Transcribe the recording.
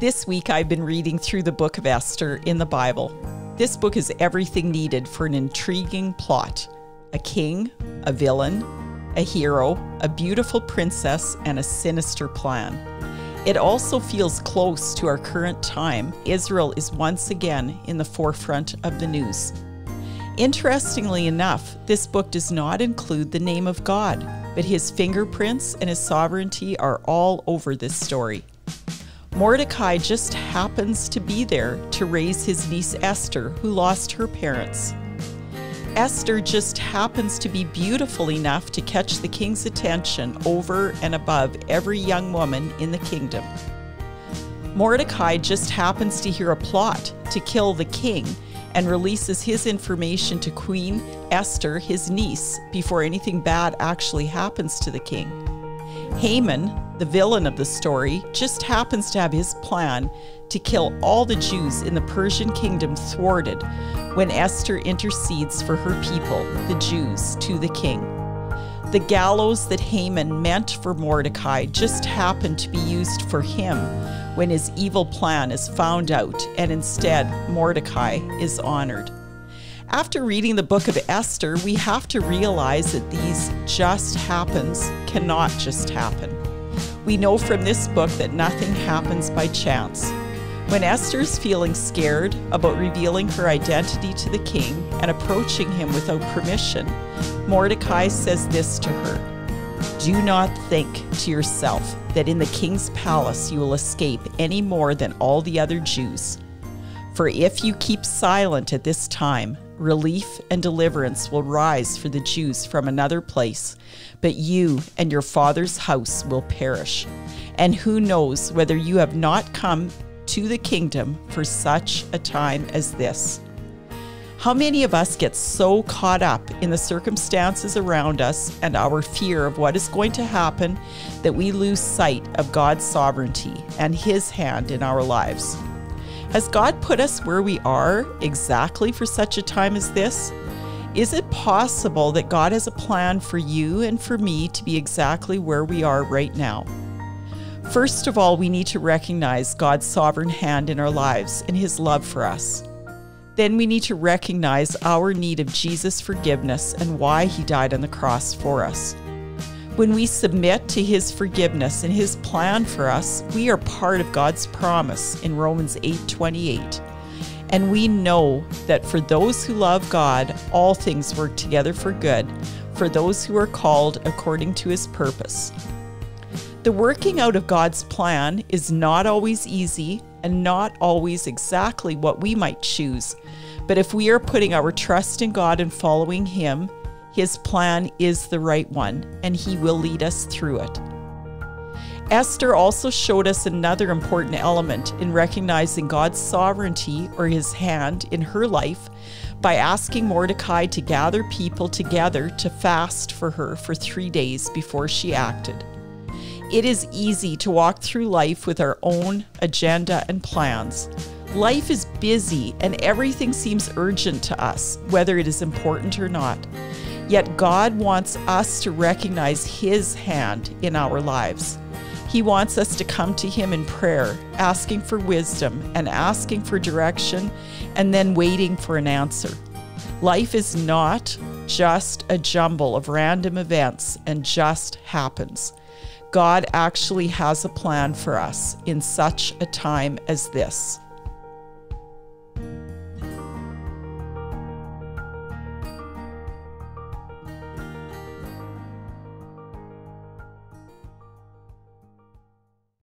This week I've been reading through the book of Esther in the Bible. This book is everything needed for an intriguing plot a king, a villain, a hero, a beautiful princess, and a sinister plan. It also feels close to our current time. Israel is once again in the forefront of the news. Interestingly enough, this book does not include the name of God, but his fingerprints and his sovereignty are all over this story. Mordecai just happens to be there to raise his niece Esther, who lost her parents. Esther just happens to be beautiful enough to catch the king's attention over and above every young woman in the kingdom. Mordecai just happens to hear a plot to kill the king and releases his information to Queen Esther, his niece, before anything bad actually happens to the king. Haman, the villain of the story, just happens to have his plan to kill all the Jews in the Persian kingdom thwarted when Esther intercedes for her people, the Jews, to the king. The gallows that Haman meant for Mordecai just happened to be used for him when his evil plan is found out, and instead, Mordecai is honored. After reading the book of Esther, we have to realize that these just happens cannot just happen. We know from this book that nothing happens by chance. When Esther's feeling scared about revealing her identity to the king and approaching him without permission, Mordecai says this to her Do not think to yourself that in the king's palace you will escape any more than all the other Jews. For if you keep silent at this time, relief and deliverance will rise for the Jews from another place, but you and your father's house will perish. And who knows whether you have not come to the kingdom for such a time as this? How many of us get so caught up in the circumstances around us and our fear of what is going to happen that we lose sight of God's sovereignty and His hand in our lives? Has God put us where we are exactly for such a time as this? Is it possible that God has a plan for you and for me to be exactly where we are right now? First of all, we need to recognize God's sovereign hand in our lives and His love for us. Then we need to recognize our need of Jesus' forgiveness and why He died on the cross for us. When we submit to his forgiveness and his plan for us, we are part of God's promise in Romans 8:28. And we know that for those who love God, all things work together for good, for those who are called according to his purpose. The working out of God's plan is not always easy and not always exactly what we might choose. But if we are putting our trust in God and following Him, his plan is the right one, and He will lead us through it. Esther also showed us another important element in recognizing God's sovereignty or His hand in her life by asking Mordecai to gather people together to fast for her for three days before she acted. It is easy to walk through life with our own agenda and plans. Life is busy and everything seems urgent to us, whether it is important or not. Yet God wants us to recognize His hand in our lives. He wants us to come to Him in prayer, asking for wisdom and asking for direction, and then waiting for an answer. Life is not just a jumble of random events and just happens. God actually has a plan for us in such a time as this.